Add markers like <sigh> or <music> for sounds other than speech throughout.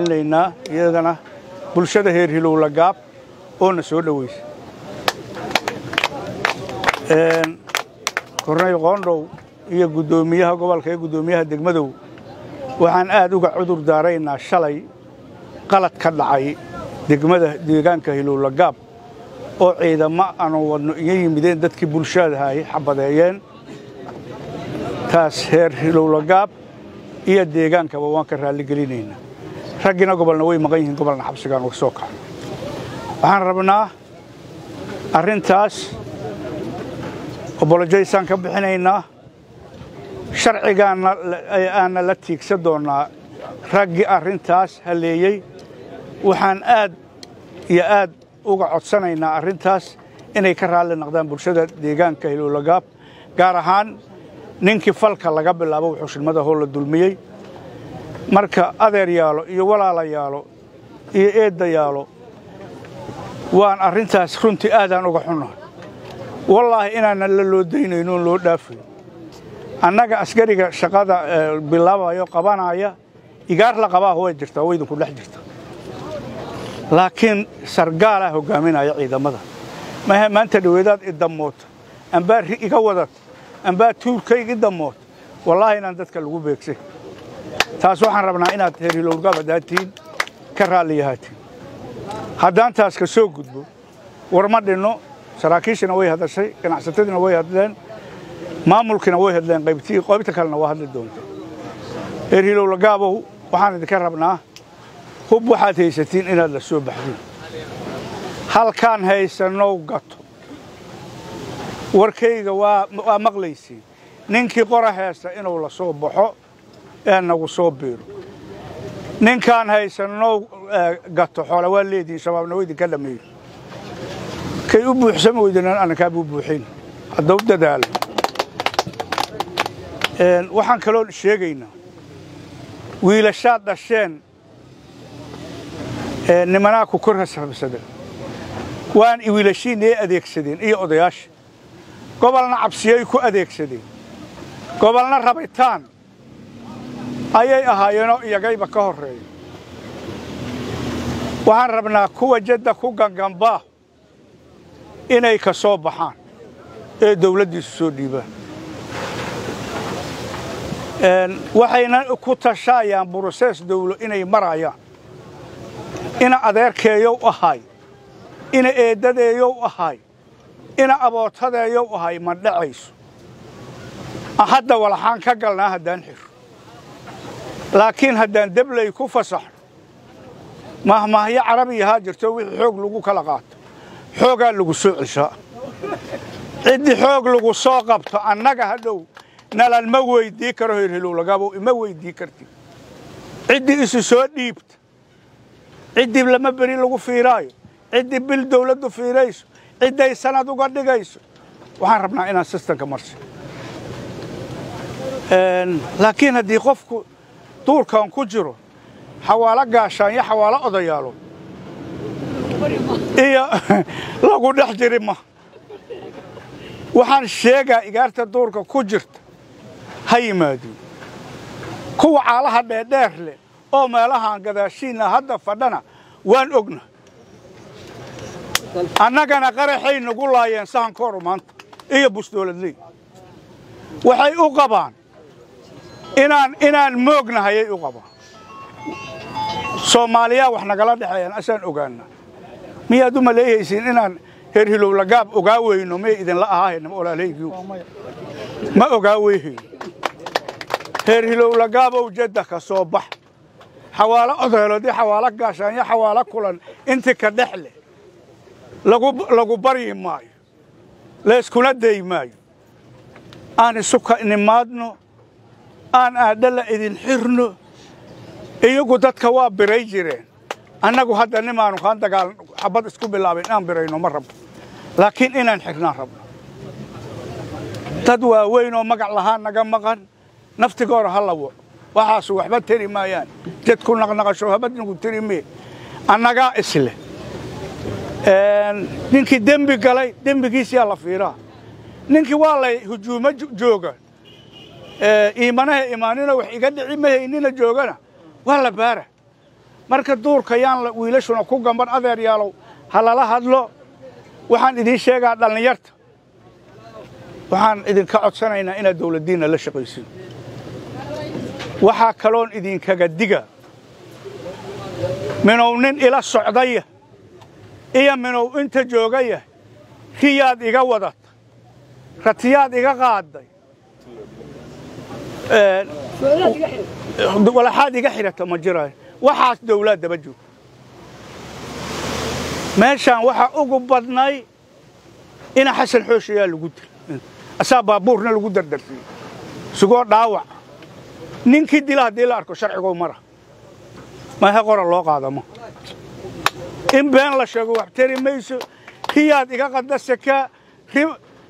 naynaa iyadana bulshada heer hilowla gaab oo na soo dhoweysa kornay qoondhow iyo guddoomiyaha gobolka iyo guddoomiyaha degmadow waxaan aad uga cudur daaraynaa shalay qalad ka dhacay degmada deegaanka hilowla gaab oo ciidamo aanu wadno iga yimideen dadkii bulshadahay xabadeeyeen taas heer hilowla gaab iyo deegaankaba waan ka raalligelinaynaa raggina gobolna way maqan yihiin gobolna xabsigaan uga soo kaco waxaan rabnaa arrintaas obolojaysaan ka bixinaynaa. Sharcigaanna aanna la tiigsan doonnaa raggii arrintaas halleeyey waxaan aad iyo aad uga codsanaynaa arrintaas inay ka raalli noqdaan bulshada deegaanka hilowlagaab gaar ahaan ninkii falka laga bilaabo wuxuu shilmada la dulmiyey marka adeer yaalo iyo walaala yaalo iyo eedda yaalo waan arrintaas runtii aadaan uga xunnahay. Wallaahi inaanan la loo daynaynoon loo dhaafayn annaga askariga shaqada bilaabayo qabanaya igaar la qabaa way jirtaa way idinku dhex jirta laakiin sargaalaa hoggaaminaya ciidamada. Mahe maanta dhaweedaad idammoota ambaa ri iga wadata ambaa tuurkayga idammoota wallaahi inaan dadka lagu beegsay taas waxaan rabnaa inaad heerilowlgaab haddaad tihiin ka raalliyahaatiin. Haddaan taas ka soo gudbo war ma dhinno saraakiishina way hadashay ganacsatadiina way hadleen maamulkiina way hadleen qaybtii qaybta kalena waa hadli doonta heerhilowlagaabow waxaan idinka rabnaa hub waxaad haysatiin inaad la soo baxdiin halkaan haysannow gato. Warkayga waa maqlaysiin. Ninkii qora heesta inuu la soo baxo ee nagu soo biiro ninkaan haysannow gato xoola waa leediin shabaabna wa idinka dhammeeyo kay u buuxsami weydanaan annakaabuu buuxin hadda u dadaala waxaan kaloo sheegaynaa wiilashaad dhasheen nimanaa ku kor hasabsada waan wiilashiinna ay adeegsadeen iyo odayaasha gobolna cabsiyay ku adeegsadeen gobolna rabitaan ayay ahaayeenoo iyagayba ka horreeya waxaan rabnaa kuwa jadda ku gangambaa inay ka soo baxaan ee dawladdiisu soo dhiibaan waxayna ku tashaayaan brosees dawlo inay marayaan ina adeerkeeyow ahay ina eeddadeeyow ahay ina abootadeeyow ahay ma dhacayso hadda walaxaan ka galnaa haddaan xiro laakiin haddaan deblay ku fasaxno mahmahyo carabiyahaa jirto wixii xoog lagu kala qaato. Xoogaa lagu soo ceshaa ciddii xoog lagu soo qabto annaga hadhow nalan ma weydii karo herhelowlagaabow ima weydii karti. Ciddii isu soo dhiibta. Ciddii lama beri lagu fiiraayo. Ciddii bil dawladdu fiirayso. Cidday sanad uga dhigayso. Waxaan rabnaa inaan sistamka marsi. Laakiin haddii qofku duurkan ku jiro xawaalo gaashaan iyo xawaalo odayaalo. Iyo <laughs> lagu dhex jiri ma. Waxaan sheegaa igaarta duurka ku jirta ha yimaadiin kuwa caalaha dheerdheer leh oo meelahaan gadaashiinna hadda fadhana waan ogna. Annagana qaraxay nagu laayeen sahankooru maanta iyo busdooladley waxay u qabaan inaan inaan moognahayay u qabaan soomaaliyaa wax nagala dhexeeyaan asaan ogaana miyaad u maleeyhaysiin inaan heer hilowlagaab ogaa weyno may idinla ahaahayna walaalahaygiu ma ogaa weyhayn heer hilowlagaabow jadda ka soo bax. Xawaalo odeeloodii xawaalo gaashaan iyo xawaalo kulan intii ka dhex leh. Lagu baryi maayo. Layskuna day maayo. Aan isuka nimaadno aan aadhala idin xirno. Iyagu dadka waa biray jireen annagu hadda nimaanu kaan dagaal xabad isku bilaabay inaan birayno ma rabno. Laakiin inaan xirnaan rabno. Dad waaweyn oo magac lahaan naga maqan naftigoora ha lawo. Waxaasu waxba teri maayaan. Jadku naqnaqasho habad nagu teri mee. Annagaa isleh. Ninkii dembi galay dembigiisiyaa la fiiraa. Ninkii waa lay hujuumo jooga iimanaha imaanina wax iga dhici mahaynina joogana. Waa la baara. Marka duurka yaan wiilashuna ku gamban adeer yaalow ha lala hadlo. Waxaan idiin sheegaa dhallinyarta. Waxaan idinka codsanaynaa inaad dawladdiinna la shaqaysin waxaa kaloon idinkaga diga. Minow nin ila socdaya. Iyo minow inta joogaya. Riyaad iga wadata ratiyaad iga qaadday walaxaad iga xidhata ma jiraayo waxaas dawlaad joogta meeshaan waxaa ugu badnay ina xasan xooshayaa lagu dil. Asaa baabuurna lagu dardarsiiyey sugoo dhaawac. Ninkii dila haddii la arko sharcigow mara. Mahe qora loo qaadamo in been la sheego wax tari mayso. Riyaad iga mana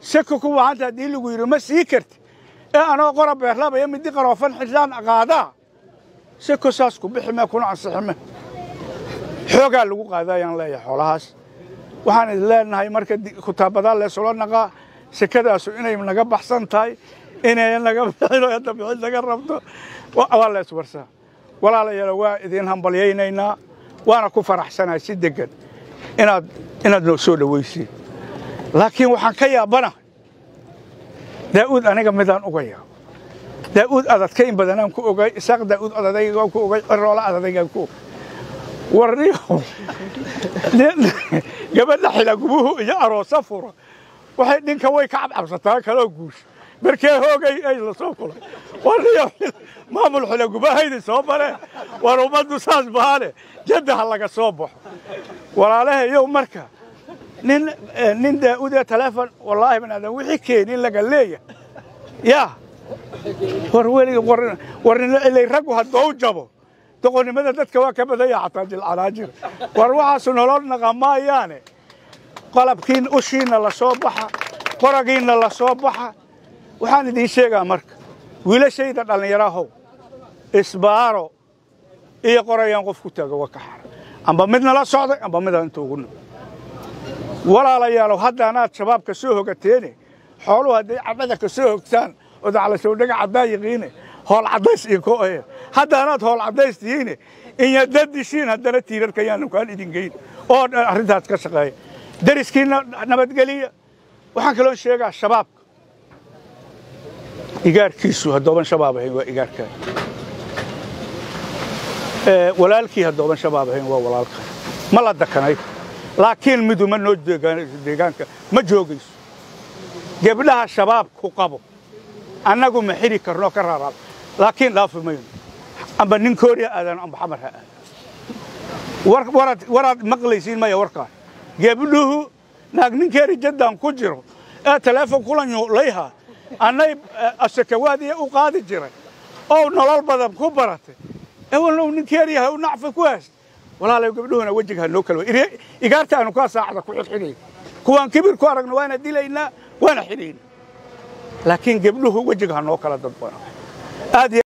seka ku bahanta haddii lagu yidhi ma sii karti ee anoo qora beerlabaya midi qaroofan xidlaan qaadaa seko saas ku bixi mee kuna ansixime xoogaa lagu qaadaayaan leeyahay xoolahaas waxaan leenahay marka kutaabadaa leesula naqaa sekadaasu inay naga baxsan tahay inay naga bixino hadda bixin naga rabto waa lees warsaa walaalayaal waa idin hambalyaynaynaa waana ku faraxsanahay si deggan inaad inaad soo dhowaysiin laakiin waxaan ka yaabanahay daa'uud aniga midaan uga yaabo. Daa'uud adadka in badanaan ku ogay isaaq daa'uud adadaygaan ku ogay ciroola adadaygaan ku ogay. Warniyo gabadha xilagubuhu iyo aroosa fura waxay dhinka way ka cabcabsataa kaloo guusha markee hoogay ay la kulay. Warniyo maamul xilagubahaydi soo mare war ummaddu saas bahaane jadda ha laga soo baxo. Walaalahayow marka nin nin daa'uudee taleefon wallaahi bin aadan wixii keenin laga leeya yaa war weliga war ilay raggu haddou jabo. Doqonnimada dadka waa ka badanya xataa jilcanaajir war waxaasu nolol naqamaayaane qalabkiin ushiinna la soo baxa qoragiinna la soo baxa. Waxaan idiin sheegaa marka wiilashayda dhallinyarahow isbaaro iyo qorayaan qof ku taaga waa ka xara amba midna la socday amba midaan inta nab walaalayaalow haddaanaad shabaab ka soo hogateene xooluhu hadday cadhada ka soo hogtaan oo daclasowdhaga caddaa yiqiine hool caddays idinko ahe. Haddaanaad hool caddays tihiine inyadad dishiin haddana tiirarka yaanu kaan idin geyn oo arrintaas ka shaqeeya. Deriskiinna nabadgeliya. Waxaan kaloo sheegaa shabaabka igaarkiisu haddooban shabaab ahayn waa igaarkaa walaalkii haddooban shabaab ahayn waa walaalka. Ma la dakanay laakiin miduma noo deegaanka ma joogayso. Gebdhaha shabaab ku qabo. Annagu ma xiri karno ka raaraab laakiin dhaafi mayno amba nin kooriya aadan amba xamar ha aadan. Waraad maqlaysiin maya warkaan gebdhuhu naag ninkeeri jaddan ku jiro. Ee taleefon kula nyuulayha annay asakawaadiya u qaadi jiray. Oo nolol badan ku baratay. Ewalnow ninkeeriyaha u nacfa ku haast walaalayo gabdhuhuna wejiga noo kala igaarta aanu kaa saacda ku xidxidhay kuwaan kibir ku aragno waana dilaynaa waana xidhaynaa laakiin gebdhuhu wejiga ha noo kala dadbana